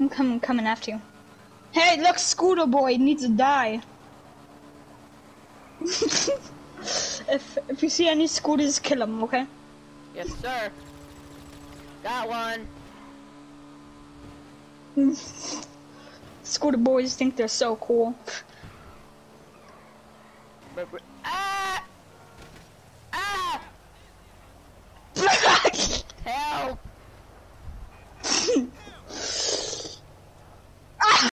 I'm coming, coming after you. Hey, look, Scooter Boy needs to die. if if you see any scooters, kill them, okay? Yes, sir. Got one. Scooter boys think they're so cool. But- but- Ah!